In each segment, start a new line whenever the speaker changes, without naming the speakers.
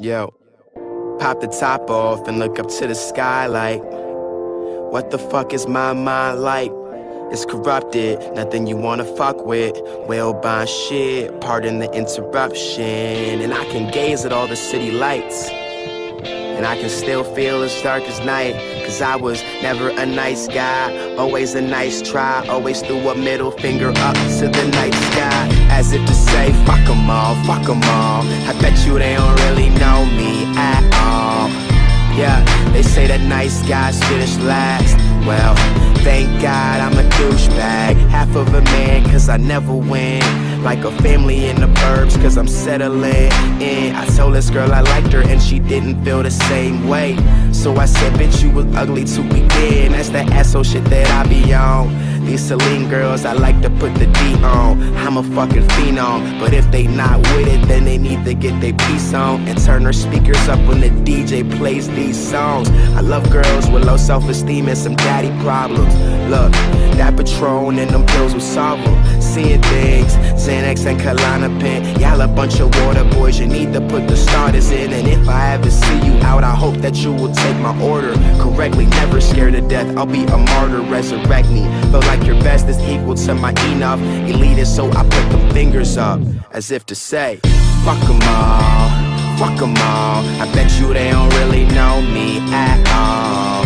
Yo, pop the top off and look up to the sky like, what the fuck is my mind like? It's corrupted, nothing you wanna fuck with. Well bond shit, pardon the interruption. And I can gaze at all the city lights. And I can still feel as dark as night. Cause I was never a nice guy. Always a nice try. Always threw a middle finger up to the night sky. As if to say, fuck them all, fuck them all. I bet you they don't they say that nice guys finish last. Well, thank God I'm a douchebag. Half of a man, cause I never win. Like a family in the burbs, cause I'm settling in. I told this girl I liked her, and she didn't feel the same way. So I said, bitch, you was ugly to begin. That's that asshole shit that I be on. These Celine girls, I like to put the D on. I'm a fucking phenom, but if they not with it, then they need to get their piece on and turn their speakers up when the DJ plays these songs. I love girls with low self-esteem and some daddy problems. Look, that Patron and them pills will solve them. Seeing things, Xanax and Klonopin. Y'all a bunch of water boys, you need to put the starters in. And if I that you will take my order correctly. Never scared to death, I'll be a martyr, resurrect me. Feel like your best is equal to my enough. Elitist, so I put them fingers up as if to say, fuck them all, fuck them all. I bet you they don't really know me at all.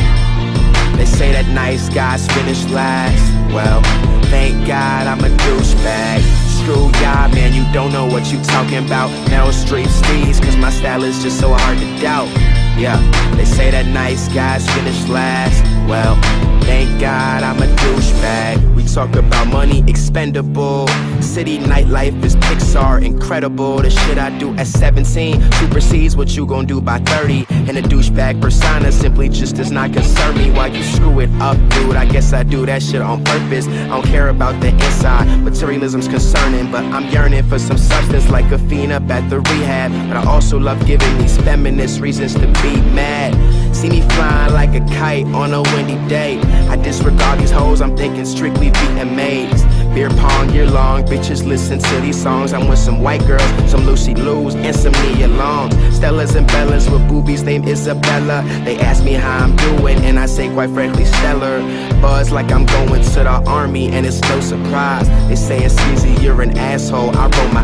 They say that nice guys finish last. Well, thank God I'm a douchebag. Screw y'all, man, you don't know what you talking about. Now street steez, cause my style is just so hard to doubt. Yeah, they say that nice guys finish last. Well, thank God I'm a douchebag. Talk about money expendable. City nightlife is Pixar, incredible. The shit I do at 17 supersedes what you gon' do by 30. And a douchebag persona simply just does not concern me. Why you screw it up, dude? I guess I do that shit on purpose. I don't care about the inside. Materialism's concerning, but I'm yearning for some substance like a fiend up at the rehab. But I also love giving these feminists reasons to be be mad. See me flying like a kite on a windy day. I disregard these hoes, I'm thinking strictly VMAs. Beer pong year long, bitches listen to these songs. I'm with some white girls, some Lucy Liu's, and some Nia Long. Stellas and Bellas with boobies named Isabella. They ask me how I'm doing, and I say quite frankly stellar. Buzz like I'm going to the army, and it's no surprise. They say it's easy, you're an asshole. I roll my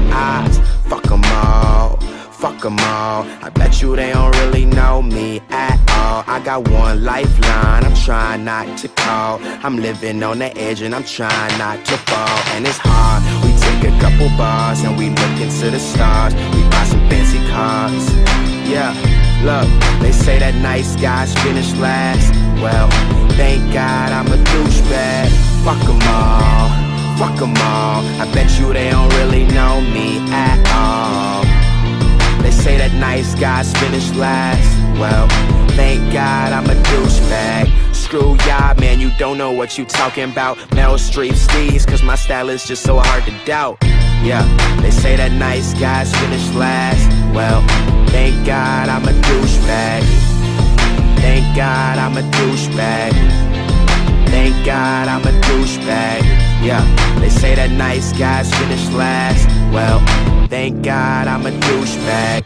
them all I bet you they don't really know me at all. I got one lifeline, I'm trying not to call. I'm living on the edge and I'm trying not to fall. And it's hard, we take a couple bars And we look into the stars. We buy some fancy cars. Yeah, look, they say that nice guys finish last. Well, thank God I'm a douchebag. Fuck them all, fuck them all. I bet guys finish last. Well, thank God I'm a douchebag. Screw y'all, man, you don't know what you talking about. Meryl Streep steez, cause my style is just so hard to doubt. Yeah, they say that nice guys finish last. Well, thank God I'm a douchebag. Thank God I'm a douchebag. Thank God I'm a douchebag. Yeah, they say that nice guys finish last. Well, Thank God I'm a douchebag